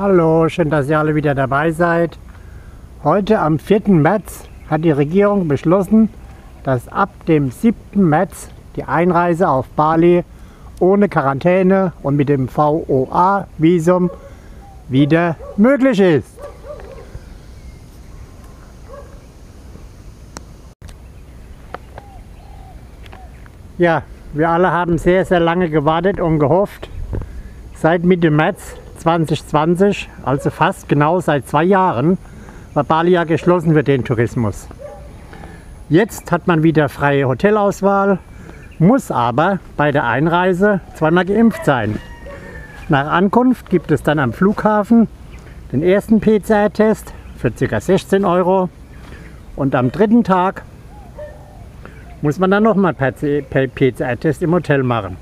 Hallo, schön, dass ihr alle wieder dabei seid. Heute am 4. März hat die Regierung beschlossen, dass ab dem 7. März die Einreise auf Bali ohne Quarantäne und mit dem VOA-Visum wieder möglich ist. Ja, wir alle haben sehr, sehr lange gewartet und gehofft. Seit Mitte März 2020, also fast genau seit zwei Jahren, war Bali ja geschlossen für den Tourismus. Jetzt hat man wieder freie Hotelauswahl, muss aber bei der Einreise zweimal geimpft sein. Nach Ankunft gibt es dann am Flughafen den ersten PCR-Test für ca. 16 Euro und am dritten Tag muss man dann nochmal PCR-Test im Hotel machen.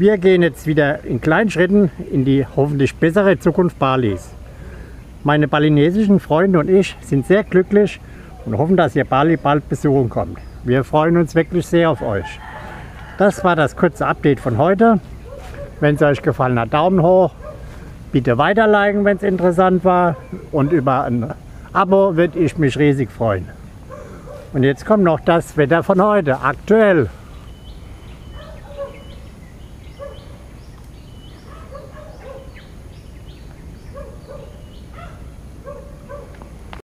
Wir gehen jetzt wieder in kleinen Schritten in die hoffentlich bessere Zukunft Balis. Meine balinesischen Freunde und ich sind sehr glücklich und hoffen, dass ihr Bali bald besuchen kommt. Wir freuen uns wirklich sehr auf euch. Das war das kurze Update von heute. Wenn es euch gefallen hat, Daumen hoch. Bitte weiterliken, wenn es interessant war. Und über ein Abo würde ich mich riesig freuen. Und jetzt kommt noch das Wetter von heute, aktuell.